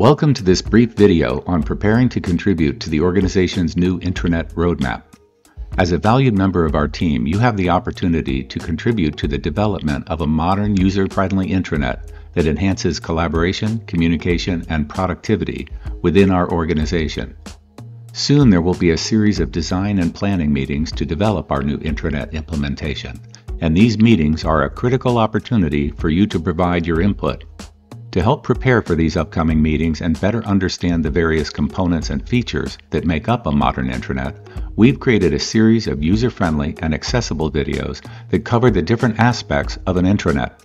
Welcome to this brief video on preparing to contribute to the organization's new intranet roadmap. As a valued member of our team, you have the opportunity to contribute to the development of a modern user-friendly intranet that enhances collaboration, communication, and productivity within our organization. Soon there will be a series of design and planning meetings to develop our new intranet implementation, and these meetings are a critical opportunity for you to provide your input. To help prepare for these upcoming meetings and better understand the various components and features that make up a modern intranet, we've created a series of user-friendly and accessible videos that cover the different aspects of an intranet.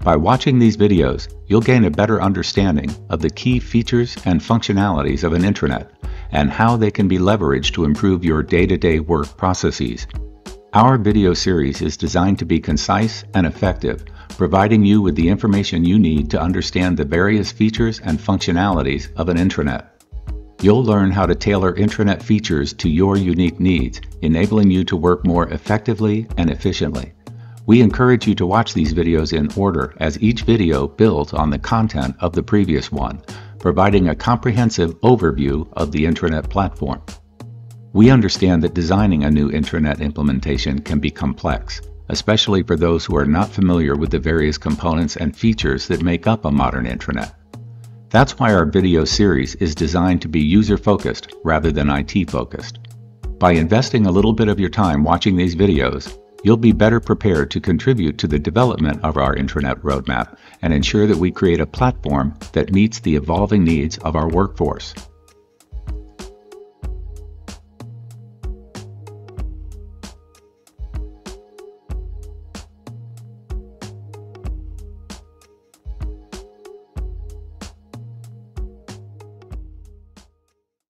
By watching these videos, you'll gain a better understanding of the key features and functionalities of an intranet and how they can be leveraged to improve your day-to-day work processes. Our video series is designed to be concise and effective, providing you with the information you need to understand the various features and functionalities of an intranet. You'll learn how to tailor intranet features to your unique needs, enabling you to work more effectively and efficiently. We encourage you to watch these videos in order as each video builds on the content of the previous one, providing a comprehensive overview of the intranet platform. We understand that designing a new intranet implementation can be complex, especially for those who are not familiar with the various components and features that make up a modern intranet. That's why our video series is designed to be user-focused rather than IT-focused. By investing a little bit of your time watching these videos, you'll be better prepared to contribute to the development of our intranet roadmap and ensure that we create a platform that meets the evolving needs of our workforce.